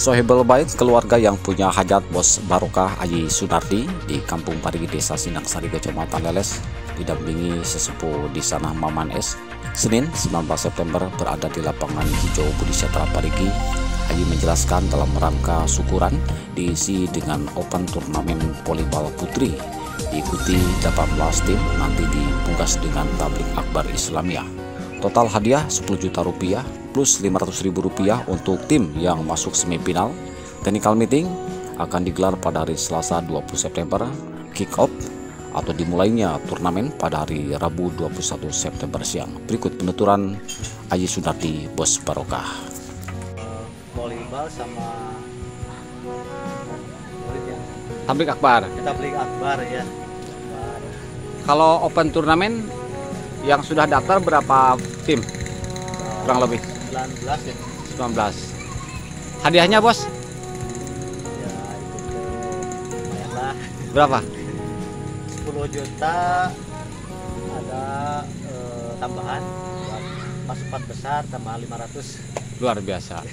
Sohibel Bait, keluarga yang punya hajat bos Barokah Aji Sunardi di Kampung Parigi Desa Sindang Sari Kecamatan Leles didampingi sesepuh di sana Maman S. Senin 19 September berada di lapangan hijau Budi Setra Parigi. Aji menjelaskan dalam rangka syukuran diisi dengan open turnamen volleyball putri diikuti 18 tim nanti dibungkas dengan tablik akbar Islamiyah. Total hadiah 10 juta rupiah plus 500 ribu rupiah untuk tim yang masuk semifinal. Technical meeting akan digelar pada hari Selasa 20 September, kick off atau dimulainya turnamen pada hari Rabu 21 September siang. Berikut penuturan Aji Sunardi Bos Barokah. volleyball sama murid ya Tablik Akbar. kita beli akbar ya. Kalau open turnamen yang sudah daftar berapa tim? Kurang lebih 19 ya 19. Hadiahnya bos ya itu lumayan lah berapa? 10 juta ada eh, tambahan buat masuk empat besar tambah 500 Luar biasa.